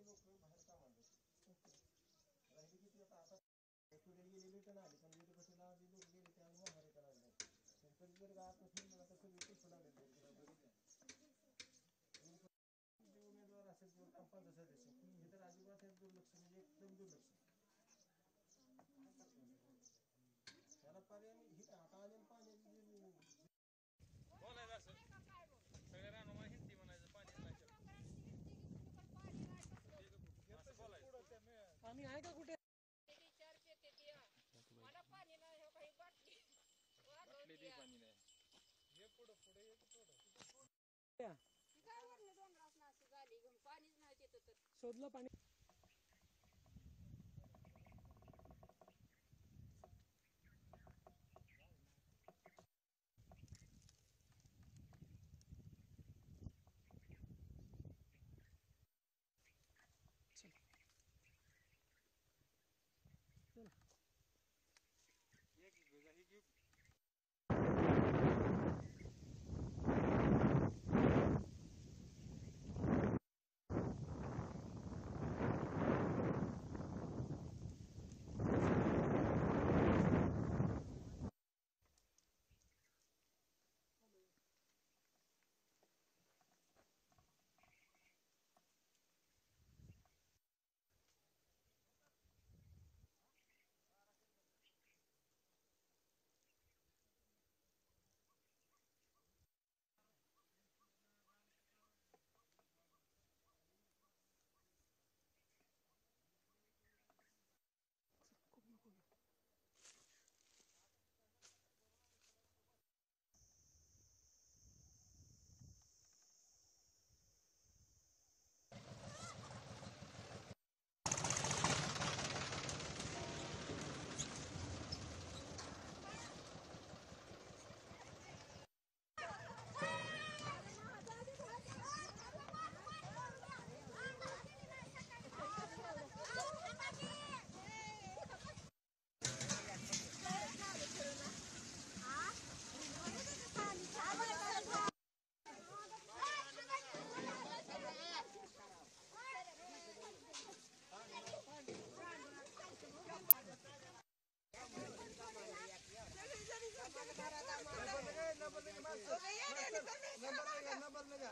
लोक बाहेर कामाला जातात. राहिली किती आता आता तर पण आधी लोक गेले ते जर गावात फिरलं टिपू लागले उमेदवार असेल किंवा कंपाऊंड सदस्य हे तर अजिबात दुर्लक्ष म्हणजे एकदम दुर्लक्ष ती पाणी नाही घेऊन पाणीच नाही तिथं तर. शोधलं पाणी. നമ്പറിലാ നമ്പറിലാ